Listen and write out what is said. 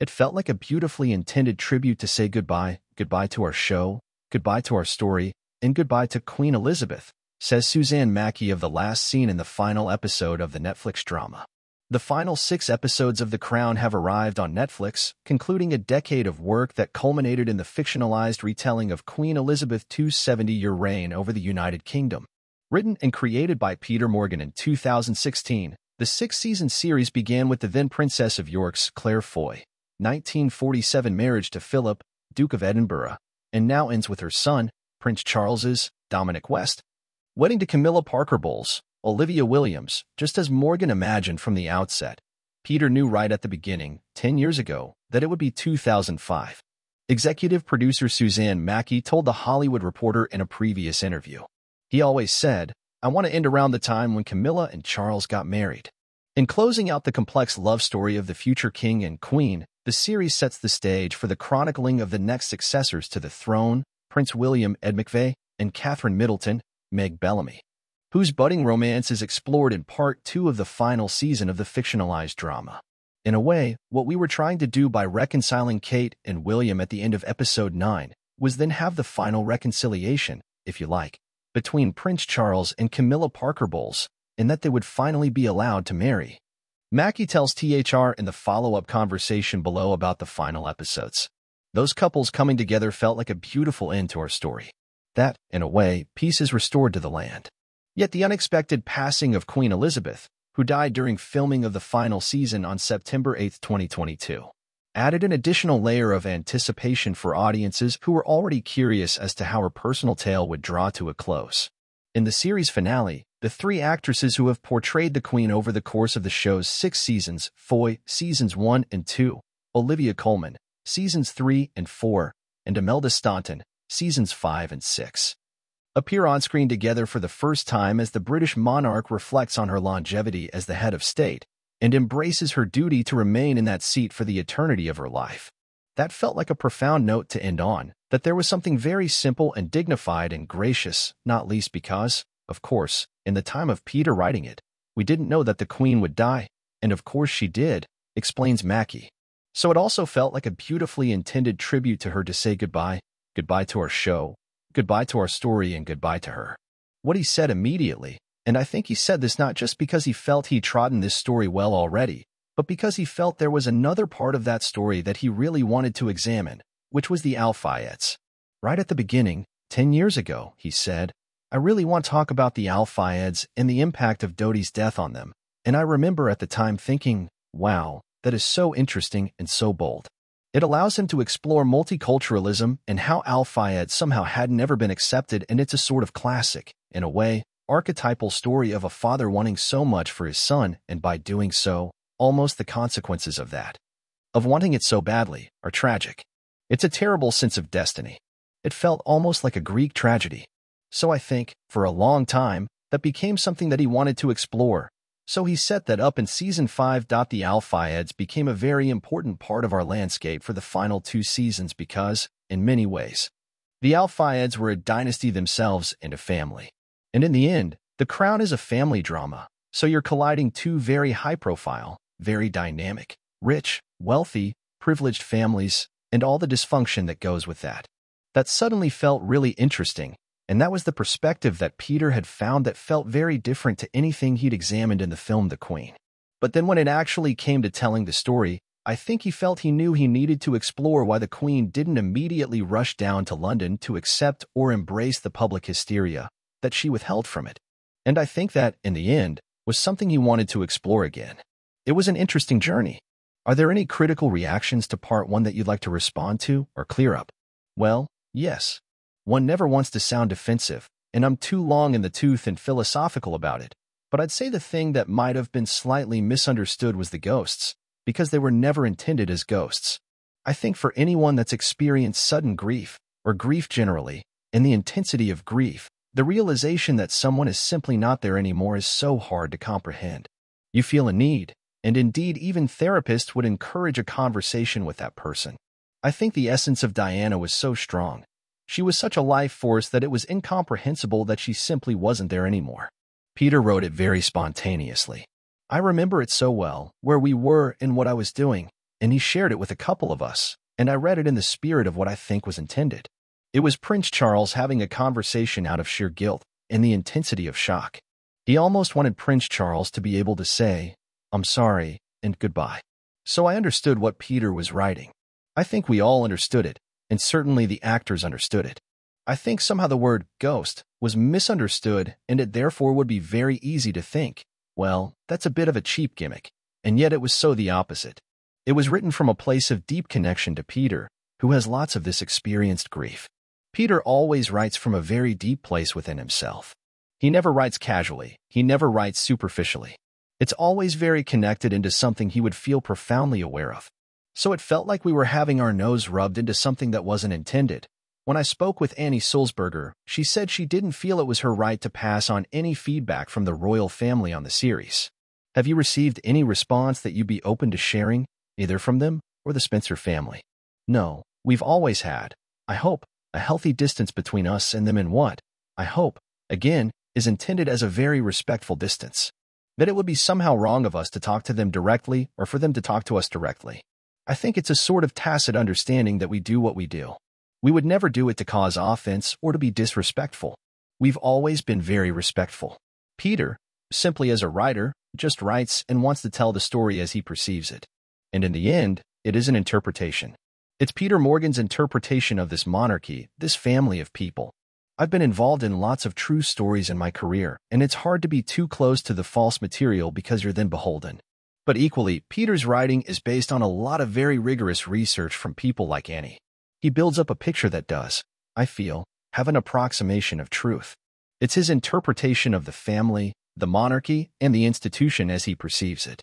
It felt like a beautifully intended tribute to say goodbye, goodbye to our show, goodbye to our story, and goodbye to Queen Elizabeth, says Suzanne Mackie of the last scene in the final episode of the Netflix drama. The final six episodes of The Crown have arrived on Netflix, concluding a decade of work that culminated in the fictionalized retelling of Queen Elizabeth II's 70-year reign over the United Kingdom. Written and created by Peter Morgan in 2016, the six-season series began with the then Princess of York's Claire Foy, 1947 marriage to Philip, Duke of Edinburgh, and now ends with her son, Prince Charles's, Dominic West, wedding to Camilla Parker Bowles, Olivia Williams, just as Morgan imagined from the outset. Peter knew right at the beginning, 10 years ago, that it would be 2005. Executive producer Suzanne Mackie told The Hollywood Reporter in a previous interview. He always said, I want to end around the time when Camilla and Charles got married. In closing out the complex love story of the future king and queen, the series sets the stage for the chronicling of the next successors to the throne, Prince William Ed McVey and Catherine Middleton, Meg Bellamy whose budding romance is explored in part two of the final season of the fictionalized drama. In a way, what we were trying to do by reconciling Kate and William at the end of episode 9 was then have the final reconciliation, if you like, between Prince Charles and Camilla Parker Bowles, and that they would finally be allowed to marry. Mackie tells THR in the follow-up conversation below about the final episodes. Those couples coming together felt like a beautiful end to our story. That, in a way, peace is restored to the land. Yet the unexpected passing of Queen Elizabeth, who died during filming of the final season on September 8, 2022, added an additional layer of anticipation for audiences who were already curious as to how her personal tale would draw to a close. In the series finale, the three actresses who have portrayed the Queen over the course of the show's six seasons, Foy, seasons 1 and 2, Olivia Colman, seasons 3 and 4, and Imelda Staunton, seasons 5 and 6, appear on screen together for the first time as the British monarch reflects on her longevity as the head of state and embraces her duty to remain in that seat for the eternity of her life. That felt like a profound note to end on, that there was something very simple and dignified and gracious, not least because, of course, in the time of Peter writing it, we didn't know that the Queen would die, and of course she did, explains Mackie. So it also felt like a beautifully intended tribute to her to say goodbye, goodbye to our show, goodbye to our story and goodbye to her. What he said immediately, and I think he said this not just because he felt he'd trodden this story well already, but because he felt there was another part of that story that he really wanted to examine, which was the Al-Fayeds. Right at the beginning, 10 years ago, he said, I really want to talk about the Al-Fayeds and the impact of Dodi's death on them, and I remember at the time thinking, wow, that is so interesting and so bold. It allows him to explore multiculturalism and how Al-Fayed somehow had never been accepted and it's a sort of classic, in a way, archetypal story of a father wanting so much for his son and by doing so, almost the consequences of that, of wanting it so badly, are tragic. It's a terrible sense of destiny. It felt almost like a Greek tragedy. So I think, for a long time, that became something that he wanted to explore, so he set that up in Season 5. The Al-Fayeds became a very important part of our landscape for the final two seasons because, in many ways, the Al-Fayeds were a dynasty themselves and a family. And in the end, The Crown is a family drama, so you're colliding two very high-profile, very dynamic, rich, wealthy, privileged families, and all the dysfunction that goes with that. That suddenly felt really interesting and that was the perspective that Peter had found that felt very different to anything he'd examined in the film The Queen. But then when it actually came to telling the story, I think he felt he knew he needed to explore why the Queen didn't immediately rush down to London to accept or embrace the public hysteria that she withheld from it. And I think that, in the end, was something he wanted to explore again. It was an interesting journey. Are there any critical reactions to part one that you'd like to respond to or clear up? Well, yes. One never wants to sound defensive, and I'm too long in the tooth and philosophical about it. But I'd say the thing that might have been slightly misunderstood was the ghosts, because they were never intended as ghosts. I think for anyone that's experienced sudden grief, or grief generally, and the intensity of grief, the realization that someone is simply not there anymore is so hard to comprehend. You feel a need, and indeed even therapists would encourage a conversation with that person. I think the essence of Diana was so strong, she was such a life force that it was incomprehensible that she simply wasn't there anymore. Peter wrote it very spontaneously. I remember it so well, where we were and what I was doing, and he shared it with a couple of us, and I read it in the spirit of what I think was intended. It was Prince Charles having a conversation out of sheer guilt and the intensity of shock. He almost wanted Prince Charles to be able to say, I'm sorry, and goodbye. So I understood what Peter was writing. I think we all understood it, and certainly the actors understood it. I think somehow the word ghost was misunderstood, and it therefore would be very easy to think, well, that's a bit of a cheap gimmick, and yet it was so the opposite. It was written from a place of deep connection to Peter, who has lots of this experienced grief. Peter always writes from a very deep place within himself. He never writes casually. He never writes superficially. It's always very connected into something he would feel profoundly aware of. So it felt like we were having our nose rubbed into something that wasn't intended. When I spoke with Annie Sulzberger, she said she didn't feel it was her right to pass on any feedback from the royal family on the series. Have you received any response that you'd be open to sharing, either from them or the Spencer family? No, we've always had, I hope, a healthy distance between us and them and what, I hope, again, is intended as a very respectful distance. That it would be somehow wrong of us to talk to them directly or for them to talk to us directly. I think it's a sort of tacit understanding that we do what we do. We would never do it to cause offense or to be disrespectful. We've always been very respectful. Peter, simply as a writer, just writes and wants to tell the story as he perceives it. And in the end, it is an interpretation. It's Peter Morgan's interpretation of this monarchy, this family of people. I've been involved in lots of true stories in my career, and it's hard to be too close to the false material because you're then beholden. But equally, Peter's writing is based on a lot of very rigorous research from people like Annie. He builds up a picture that does, I feel, have an approximation of truth. It's his interpretation of the family, the monarchy, and the institution as he perceives it.